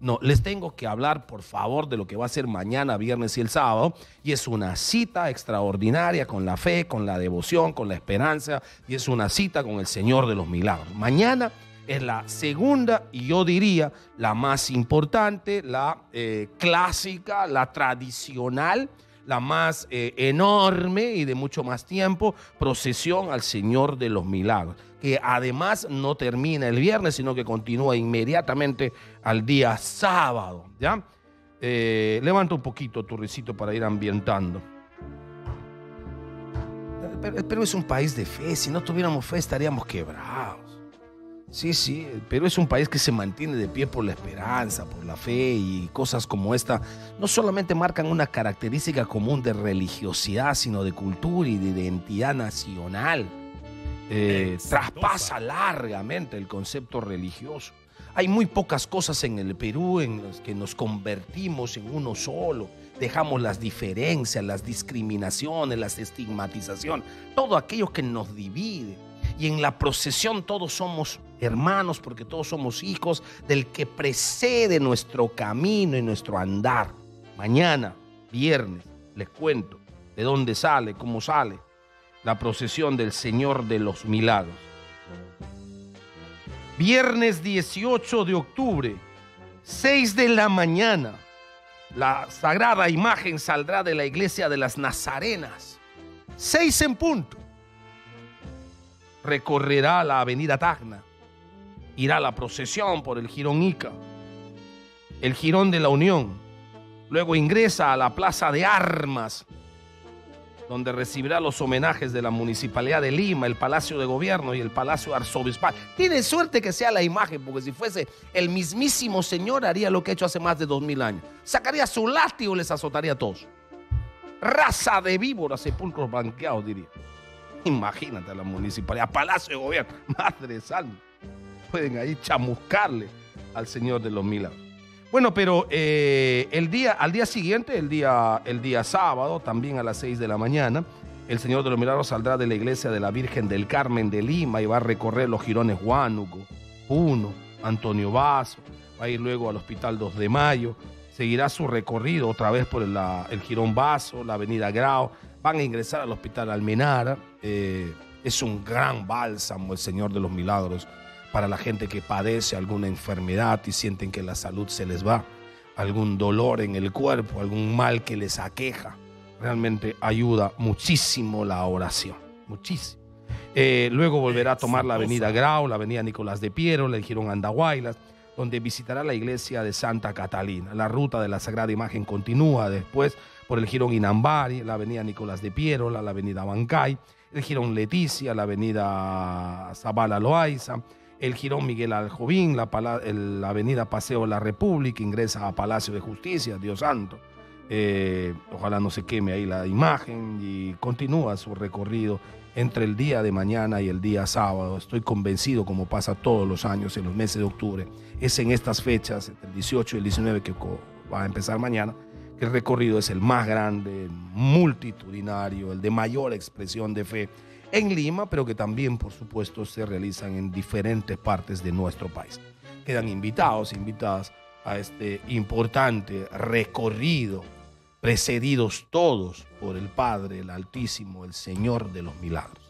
No, les tengo que hablar, por favor, de lo que va a ser mañana, viernes y el sábado. Y es una cita extraordinaria con la fe, con la devoción, con la esperanza. Y es una cita con el Señor de los Milagros. Mañana es la segunda y yo diría la más importante, la eh, clásica, la tradicional, la más eh, enorme y de mucho más tiempo, procesión al Señor de los Milagros, que además no termina el viernes, sino que continúa inmediatamente al día sábado. ¿ya? Eh, levanta un poquito tu risito para ir ambientando. Pero es un país de fe, si no tuviéramos fe estaríamos quebrados. Sí, sí, pero es un país que se mantiene de pie por la esperanza, por la fe y cosas como esta. No solamente marcan una característica común de religiosidad, sino de cultura y de identidad nacional. Eh, traspasa largamente el concepto religioso. Hay muy pocas cosas en el Perú en las que nos convertimos en uno solo. Dejamos las diferencias, las discriminaciones, las estigmatizaciones, todo aquello que nos divide y en la procesión todos somos hermanos porque todos somos hijos del que precede nuestro camino y nuestro andar. Mañana, viernes, les cuento de dónde sale, cómo sale la procesión del Señor de los Milagros. Viernes 18 de octubre, 6 de la mañana, la sagrada imagen saldrá de la iglesia de las Nazarenas. Seis en punto recorrerá la avenida Tacna, irá la procesión por el Girón Ica, el Girón de la Unión, luego ingresa a la Plaza de Armas, donde recibirá los homenajes de la Municipalidad de Lima, el Palacio de Gobierno y el Palacio Arzobispal. Tiene suerte que sea la imagen, porque si fuese el mismísimo Señor haría lo que ha hecho hace más de dos mil años. Sacaría su látigo y les azotaría a todos. Raza de víboras, sepulcros banqueados, diría. Imagínate a la municipalidad, Palacio de Gobierno, Madre Santa. Pueden ahí chamuscarle al Señor de los Milagros. Bueno, pero eh, el día, al día siguiente, el día, el día sábado, también a las 6 de la mañana, el Señor de los Milagros saldrá de la iglesia de la Virgen del Carmen de Lima y va a recorrer los girones Huánuco, Puno, Antonio Vaso, va a ir luego al Hospital 2 de Mayo, seguirá su recorrido otra vez por el Girón Vaso, la Avenida Grau, van a ingresar al Hospital Almenara. Eh, es un gran bálsamo el Señor de los Milagros para la gente que padece alguna enfermedad y sienten que la salud se les va, algún dolor en el cuerpo, algún mal que les aqueja. Realmente ayuda muchísimo la oración, muchísimo. Eh, luego volverá a tomar la avenida Grau, la avenida Nicolás de Piero, le dijeron Andahuaylas, donde visitará la iglesia de Santa Catalina. La ruta de la Sagrada Imagen continúa después por el Girón Inambari, la avenida Nicolás de Piero, la avenida Bancay, el Girón Leticia, la avenida Zabala Loaiza, el Girón Miguel Aljovín, la, avenida Paseo la República, ingresa a Palacio de Justicia, Dios santo. Eh, ojalá no se queme ahí la imagen y continúa su recorrido entre el día de mañana y el día sábado. Estoy convencido, como pasa todos los años en los meses de octubre, es en estas fechas, el 18 y el 19 que va a empezar mañana, el recorrido es el más grande, multitudinario, el de mayor expresión de fe en Lima, pero que también, por supuesto, se realizan en diferentes partes de nuestro país. Quedan invitados, invitadas a este importante recorrido, precedidos todos por el Padre, el Altísimo, el Señor de los Milagros.